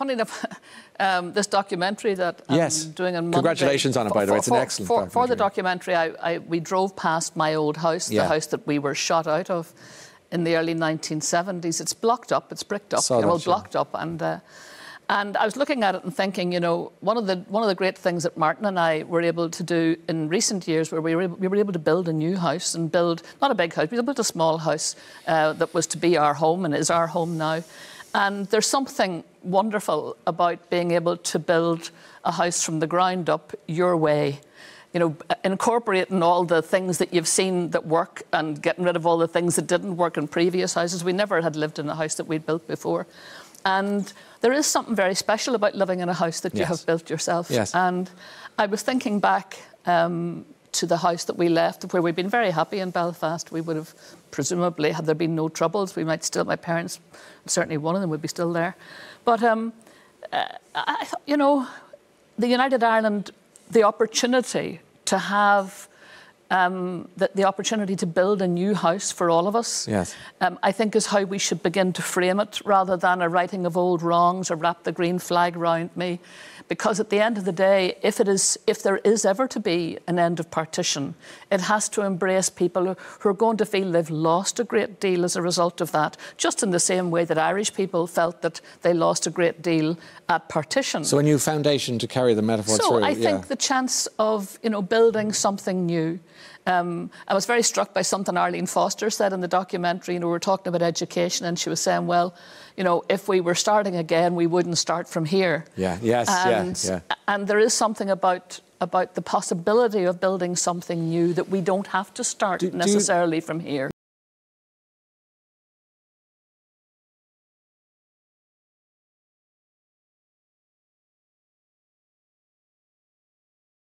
funny enough, um, this documentary that. I'm doing on Monday. Congratulations on it, by the way. It's an excellent for, for the documentary, I, I, we drove past my old house, yeah. the house that we were shot out of in the early 1970s. It's blocked up, it's bricked up, it's well, blocked up, and. Uh, and I was looking at it and thinking, you know, one of the one of the great things that Martin and I were able to do in recent years, where we were able, we were able to build a new house and build not a big house, we built a small house uh, that was to be our home and is our home now. And there's something wonderful about being able to build a house from the ground up your way you know, incorporating all the things that you've seen that work and getting rid of all the things that didn't work in previous houses. We never had lived in a house that we'd built before. And there is something very special about living in a house that you have built yourself. Yes. And I was thinking back um, to the house that we left, where we'd been very happy in Belfast. We would have presumably, had there been no troubles, we might still, my parents, certainly one of them would be still there. But, um, uh, I you know, the United Ireland, the opportunity to have um, the, the, opportunity to build a new house for all of us, yes. um, I think is how we should begin to frame it rather than a righting of old wrongs or wrap the green flag round me. Because at the end of the day, if, it is, if there is ever to be an end of partition, it has to embrace people who are going to feel they've lost a great deal as a result of that, just in the same way that Irish people felt that they lost a great deal at partition. So a new foundation to carry the metaphor so through. I think yeah. the chance of you know building something new um, I was very struck by something Arlene Foster said in the documentary. You know, we were talking about education, and she was saying, well, you know, if we were starting again, we wouldn't start from here. Yeah, yes, and, yeah, yeah. And there is something about about the possibility of building something new that we don't have to start do, necessarily do you, from here.